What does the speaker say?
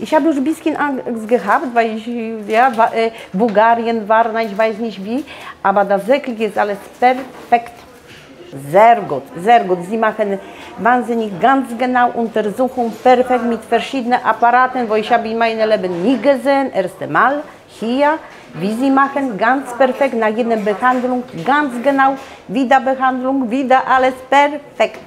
Ich habe już bisschen Angst gehabt, weil ich ja, äh, e, Bulgarien war, ich weiß nicht wie, aber das wirklich ist alles perfekt. Sehr gut, sehr gut. Sie machen wahnsinnig ganz genau Untersuchung, perfekt mit verschiedenen Apparaten, wo ich habe in meinem Leben nie gesehen, erste Mal hier, wie sie machen, ganz perfekt, nach jeder Behandlung, ganz genau, wieder Behandlung, wieder alles perfekt.